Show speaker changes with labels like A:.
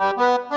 A: Müzik